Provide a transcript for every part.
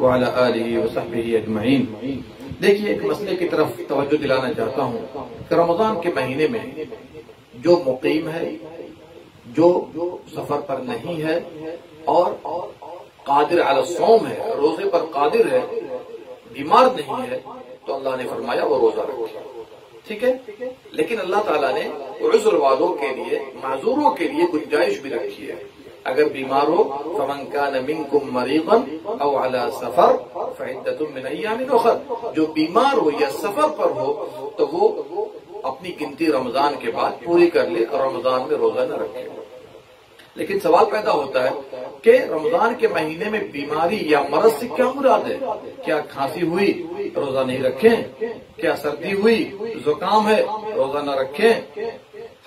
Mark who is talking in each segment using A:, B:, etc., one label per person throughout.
A: वाला आलिहि व सहबिहि अजमईन देखिए एक मसले की तरफ तवज्जो दिलाना चाहता हूँ कि रमजान के महीने में जो मुकीम है जो सफर पर नहीं है और कादिर अल सोम है, रोज़े पर कादिर है, बीमार नहीं है तो अल्लाह ने फरमाया वो रोजा रखे ठीक है? लेकिन अल्लाह ताला ने उज्र वालों के लिए माजूरों के लिए गुंजाइश भी रखी है। अगर बीमार हो, फमन का नमिन कुम मरीबन अला सफ़र फ़ैदतुम मिन अय्यामिन उखर। जो बीमार हो या सफ़र पर हो तो वो अपनी गिनती रमज़ान के बाद पूरी कर ले और रमज़ान में रोजा न रखे। लेकिन सवाल पैदा होता है कि रमज़ान के महीने में बीमारी या मरज से क्या मुराद है? क्या खांसी हुई, रोजा नहीं रखें? क्या सर्दी हुई, जुकाम है, रोजा न रखें?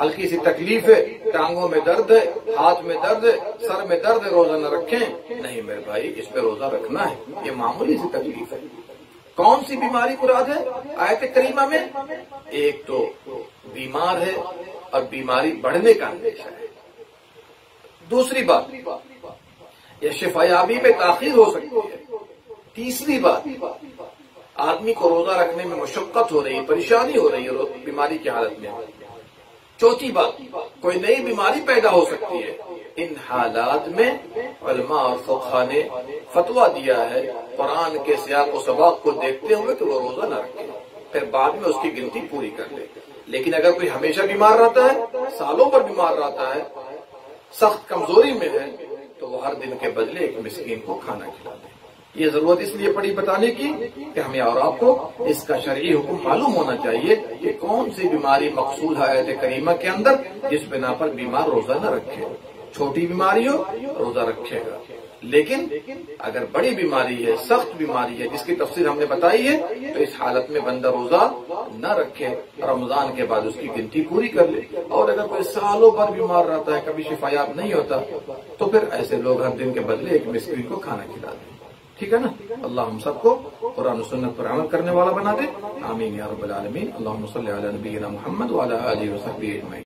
A: हल्की सी तकलीफ़ है, टांगों में दर्द है, हाथ में दर्द है, सर में दर्द है, रोजा न रखें? नहीं मेरे भाई, इस पे रोजा रखना है, ये मामूली सी तकलीफ़ है। कौन सी बीमारी मुराद है? आयत करीमा में? एक तो बीमार है और बीमारी बढ़ने का अंदेशा है। दूसरी बात यह शिफायाबी में ताखिर हो सकती है। तीसरी बात, आदमी को रोजा रखने में मुशक्कत हो रही है, परेशानी हो रही है बीमारी की हालत में। चौथी बात, कोई नई बीमारी पैदा हो सकती है। इन हालात में अलमा और फुखा ने फतवा दिया है, कुरान के सियाक व सबाक को देखते हुए कि वो रोजा न रखे, फिर बाद में उसकी गिनती पूरी कर ले। लेकिन अगर कोई हमेशा बीमार रहता है, सालों पर बीमार रहता है, सख्त कमज़ोरी में है तो वो हर दिन के बदले एक मिस्किन को खाना खिला दे ये ज़रूरत इसलिए पड़ी बताने की कि हमें और आपको इसका शरयी हुक्म मालूम होना चाहिए कि कौन सी बीमारी मकसूद आयत करीमा के अंदर जिस बिना पर बीमार रोजा न रखे। छोटी बीमारी हो, रोजा रखेगा। लेकिन अगर बड़ी बीमारी है, सख्त बीमारी है, जिसकी तफसीर हमने बताई है तो इस हालत में बंदा रोजा न रखे, रमज़ान के बाद उसकी गिनती पूरी कर ले। और अगर कोई सालों भर बीमार रहता है, कभी शिफायाब नहीं होता तो फिर ऐसे लोग हर दिन के बदले एक मिस्किन को खाना खिला दें। ठीक है ना? अल्लाह हम सबको कुरान सुन्नत पर अमल करने वाला बना दे। आमीन या रब्बल आलमीन। अल्लाहुम्मा सल्ली अला नबीना मुहम्मद व अला आलिहि व सहबिहि अजमईन।